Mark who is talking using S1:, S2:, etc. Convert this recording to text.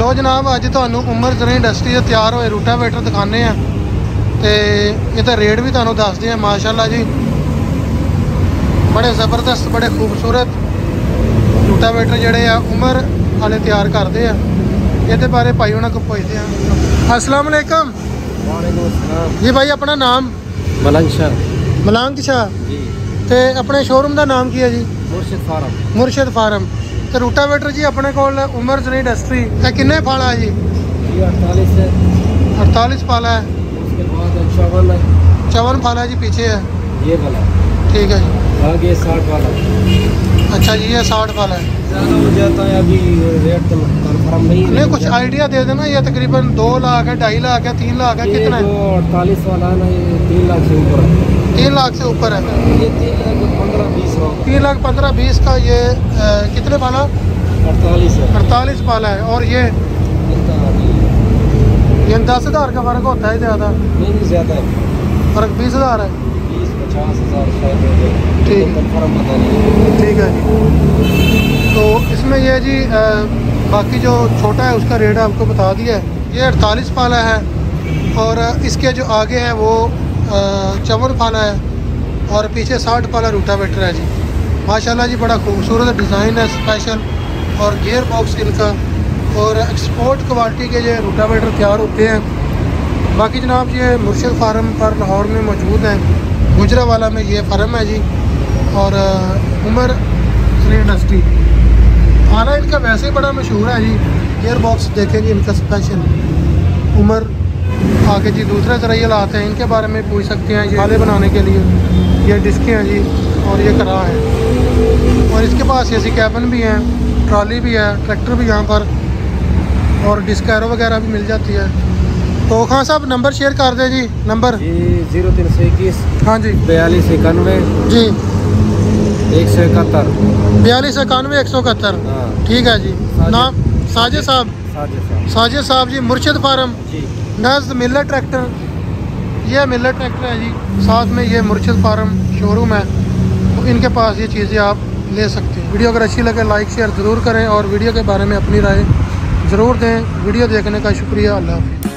S1: ਲੋ ਜਨਾਬ ਅੱਜ ਤੁਹਾਨੂੰ ਉਮਰ ਜ਼ਰੇ ਇੰਡਸਟਰੀ ਦੇ ਤਿਆਰ ਹੋਏ ਰੂਟਾਵੇਟਰ ਦਿਖਾਣੇ ਆ ਤੇ ਇਹਦਾ ਰੇਟ ਵੀ ਤੁਹਾਨੂੰ ਦੱਸਦੇ ਆ ਮਾਸ਼ਾਅੱਲਾ ਜੀ। ਬੜੇ ਜ਼ਬਰਦਸਤ ਬੜੇ ਖੂਬਸੂਰਤ ਰੂਟਾਵੇਟਰ ਜਿਹੜੇ ਆ ਉਮਰ ਵਾਲੇ ਤਿਆਰ ਕਰਦੇ ਆ। ਇਹਦੇ ਬਾਰੇ ਭਾਈ ਉਹਨਾਂ ਕੋ ਪੁੱਛਦੇ ਆ ਅਸਲਾਮ ਅਲੈਕਮ। ਜੀ ਭਾਈ ਆਪਣਾ ਨਾਮ?
S2: ਮਲੰਗ ਸ਼ਾਹ।
S1: ਮਲੰਗ ਸ਼ਾਹ।
S2: ਜੀ।
S1: ਤੇ ਆਪਣੇ ਸ਼ੋਰੂਮ ਦਾ ਨਾਮ ਕੀ ਹੈ ਜੀ?
S2: Murshid farm.
S1: Murshid farm. ਤੇ ਰੂਟਾਵੇਟਰ ਜੀ ਆਪਣੇ ਕੋਲ ਉਮਰ ਜ਼ਰੀ ਇੰਡਸਟਰੀ ਇਹ ਕਿੰਨੇ ਫਾਲਾ ਹੈ ਜੀ
S2: ये अड़तालीस है
S1: 48 फाला है
S2: उसके बाद चौवन है
S1: चौवन फाला है जी पीछे है
S2: ये वाला
S1: ठीक है जी
S2: आगे साठ वाला
S1: अच्छा जी ये साठ वाला है
S2: ज़्यादा हो जाता है अभी रेट तो कन्फर्म नहीं है
S1: नहीं कुछ आइडिया दे देना ये तकरीबन दो लाख है ढाई लाख है तीन लाख है
S2: ये
S1: कितना
S2: जो
S1: है
S2: अड़तालीस वाला है ना ये तीन लाख से ऊपर है
S1: तीन लाख से ऊपर है
S2: ये तीन लाख पंद्रह बीस
S1: तीन लाख पंद्रह बीस का ये अ, कितने वाला
S2: अड़तालीस
S1: अड़तालीस वाला है। और ये? ये दस हज़ार का फ़र्क होता है ज़्यादा।
S2: नहीं ज़्यादा है।
S1: फ़र्क बीस हज़ार है?
S2: बीस पचास हज़ार शायद जाए
S1: ठीक। ठीक है जी। तो इसमें यह जी बाकी जो छोटा है उसका रेट आपको बता दिया है। ये अड़तालीस पाला है। और इसके जो आगे है वो चवन पाला है। और पीछे साठ पाला रूटावेटर है जी। माशाल्लाह जी, बड़ा खूबसूरत डिज़ाइन है स्पेशल और गियर बॉक्स इनका। और एक्सपोर्ट क्वालिटी के ये रूटावेटर तैयार होते हैं। बाकी जनाब ये मुर्शद फार्म पर लाहौर में मौजूद है। गुजरा वाला में ये फार्म है जी। और उमर इंडस्ट्री खाना इनका वैसे ही बड़ा मशहूर है जी। गियर बॉक्स देखें जी, इनका स्पेशल उमर, आगे जी दूसरे ज़रिए लाते हैं, इनके बारे में पूछ सकते हैं ये। खाले बनाने के लिए। ये डिस्कें हैं जी और ये करा है। और इसके पास ऐसी कैबन भी हैं ट्रॉली भी है ट्रैक्टर भी यहाँ पर और डिस्कैरो वगैरह भी मिल जाती है। तो खान साहब नंबर शेयर कर दें जी नंबर
S2: ज़ीरो तीन सौ इक्कीस
S1: हाँ जी।
S2: बयालीस इक्यानवे
S1: जी।
S2: एक सौ इकहत्तर।
S1: बयालीस इक्यानवे एक सौ इकहत्तर।
S2: हाँ।
S1: ठीक है जी। नाम साजिद साहब।
S2: साजिद साहब।
S1: जी मुर्शिद फार्म। नज़ मिलर ट्रैक्टर ये मिलर ट्रैक्टर है जी। साथ में ये मुर्शिद फार्म। शोरूम है तो इनके पास ये चीज़ें आप ले सकते हैं। वीडियो अगर अच्छी लगे लाइक शेयर ज़रूर करें और वीडियो के बारे में अपनी राय ज़रूर दें। वीडियो देखने का शुक्रिया, अल्लाह हाफिज़।